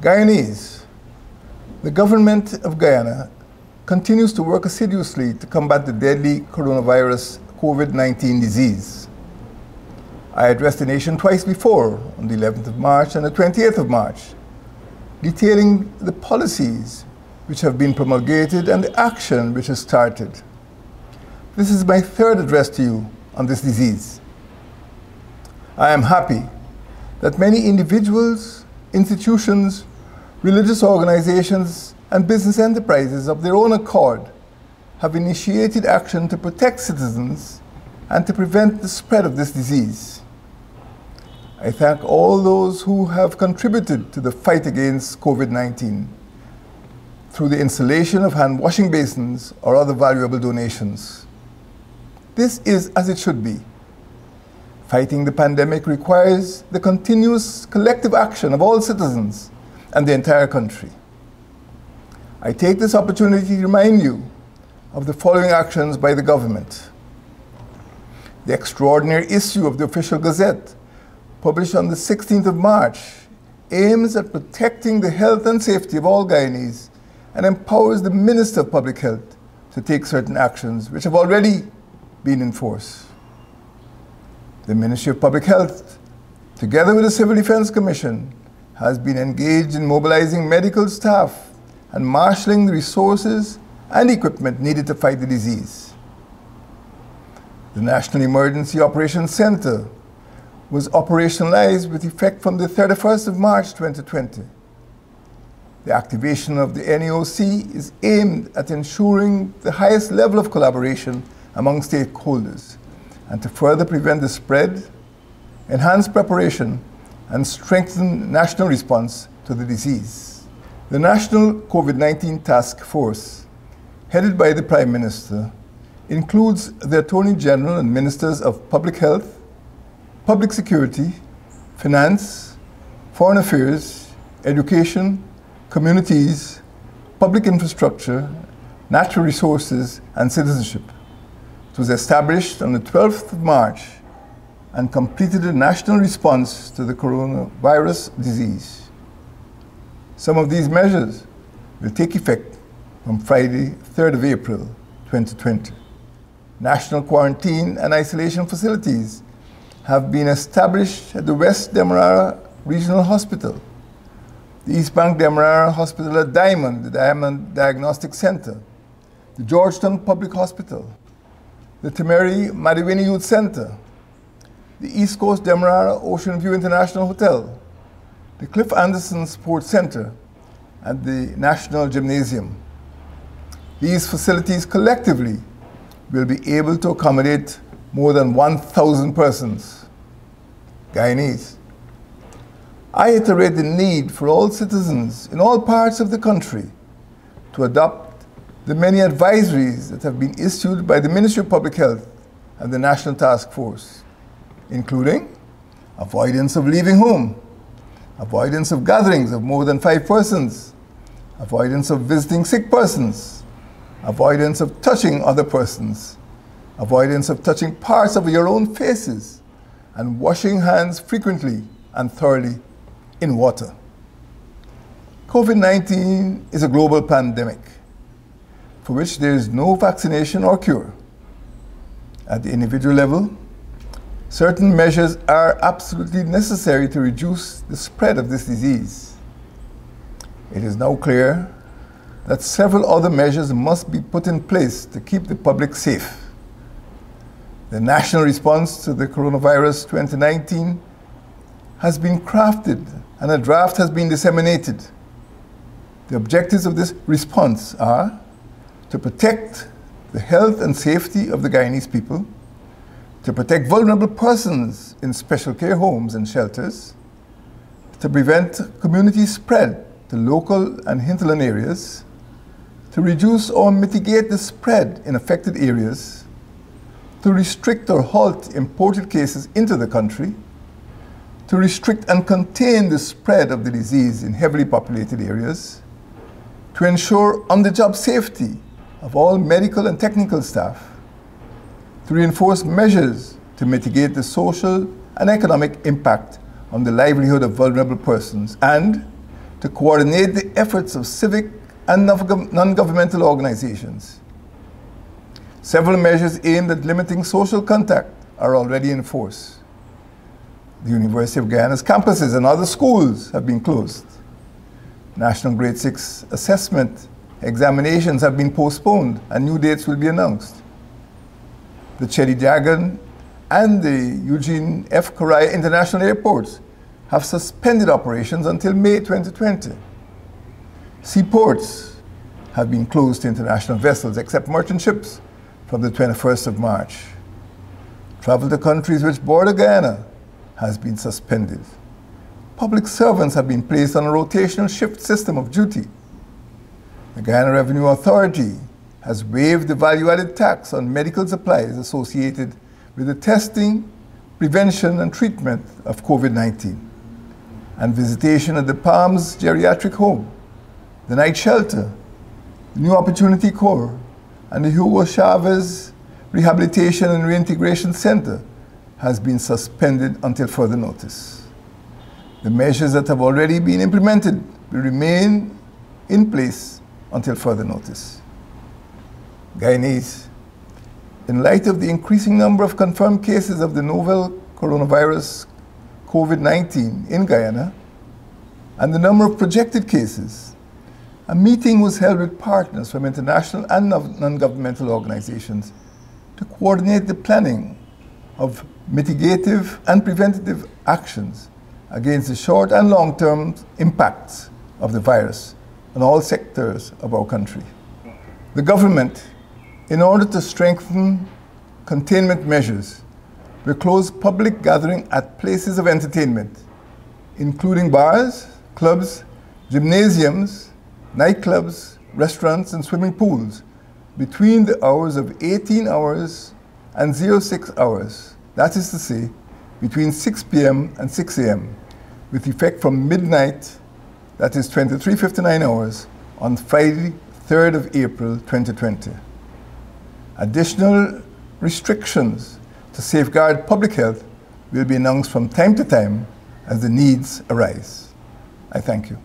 Guyanese. The government of Guyana continues to work assiduously to combat the deadly coronavirus COVID 19 disease. I addressed the nation twice before, on the 11th of March and the 28th of March, detailing the policies which have been promulgated and the action which has started. This is my third address to you on this disease. I am happy that many individuals, institutions, religious organizations, and business enterprises of their own accord have initiated action to protect citizens and to prevent the spread of this disease. I thank all those who have contributed to the fight against COVID 19 through the installation of hand washing basins or other valuable donations. This is as it should be. Fighting the pandemic requires the continuous collective action of all citizens and the entire country. I take this opportunity to remind you of the following actions by the government. The extraordinary issue of the Official Gazette, published on the 16th of March, aims at protecting the health and safety of all Guyanese and empowers the Minister of Public Health to take certain actions which have already been in force. The Ministry of Public Health, together with the Civil Defense Commission, has been engaged in mobilizing medical staff and marshalling the resources and equipment needed to fight the disease. The National Emergency Operations Center was operationalized with effect from the 31st of March 2020. The activation of the NEOC is aimed at ensuring the highest level of collaboration among stakeholders and to further prevent the spread, enhance preparation, and strengthen national response to the disease. The National COVID 19 Task Force, headed by the Prime Minister, includes the Attorney General and Ministers of Public Health, Public Security, Finance, Foreign Affairs, Education, communities, public infrastructure, natural resources, and citizenship. Was established on the 12th of March and completed a national response to the coronavirus disease. Some of these measures will take effect from Friday, 3rd of April 2020. National quarantine and isolation facilities have been established at the West Demerara Regional Hospital the East Bank Demerara Hospital at Diamond, the Diamond Diagnostic Center, the Georgetown Public Hospital, the Temeri Madiwini Youth Center, the East Coast Demerara Ocean View International Hotel, the Cliff Anderson Sports Center, and the National Gymnasium. These facilities collectively will be able to accommodate more than 1,000 persons. Guyanese. I iterate the need for all citizens in all parts of the country to adopt the many advisories that have been issued by the Ministry of Public Health and the National Task Force, including avoidance of leaving home, avoidance of gatherings of more than five persons, avoidance of visiting sick persons, avoidance of touching other persons, avoidance of touching parts of your own faces, and washing hands frequently and thoroughly in water. COVID 19 is a global pandemic for which there is no vaccination or cure. At the individual level, certain measures are absolutely necessary to reduce the spread of this disease. It is now clear that several other measures must be put in place to keep the public safe. The national response to the coronavirus 2019 has been crafted and a draft has been disseminated. The objectives of this response are to protect the health and safety of the Guyanese people, to protect vulnerable persons in special care homes and shelters, to prevent community spread to local and hinterland areas, to reduce or mitigate the spread in affected areas, to restrict or halt imported cases into the country, to restrict and contain the spread of the disease in heavily populated areas, to ensure on-the-job safety of all medical and technical staff, to reinforce measures to mitigate the social and economic impact on the livelihood of vulnerable persons, and to coordinate the efforts of civic and non-governmental organizations. Several measures aimed at limiting social contact are already in force. The University of Guyana's campuses and other schools have been closed. National Grade 6 assessment examinations have been postponed and new dates will be announced. The Cheddi Jagan and the Eugene F. Correa International Airports have suspended operations until May 2020. Seaports have been closed to international vessels except merchant ships from the 21st of March. Travel to countries which border Guyana has been suspended. Public servants have been placed on a rotational shift system of duty. The Guyana Revenue Authority has waived the value-added tax on medical supplies associated with the testing, prevention, and treatment of COVID-19, and visitation at the Palms Geriatric Home, the night shelter, the New Opportunity Corps, and the Hugo Chavez Rehabilitation and Reintegration Center has been suspended until further notice. The measures that have already been implemented will remain in place until further notice. Guyanese, in light of the increasing number of confirmed cases of the novel coronavirus COVID-19 in Guyana and the number of projected cases, a meeting was held with partners from international and non-governmental organizations to coordinate the planning of mitigative and preventative actions against the short and long-term impacts of the virus on all sectors of our country. The government in order to strengthen containment measures, will close public gathering at places of entertainment, including bars, clubs, gymnasiums, nightclubs, restaurants, and swimming pools between the hours of 18 hours and 06 hours. That is to say, between 6 p.m. and 6 a.m., with effect from midnight, that is 2359 hours, on Friday, 3rd of April 2020. Additional restrictions to safeguard public health will be announced from time to time as the needs arise. I thank you.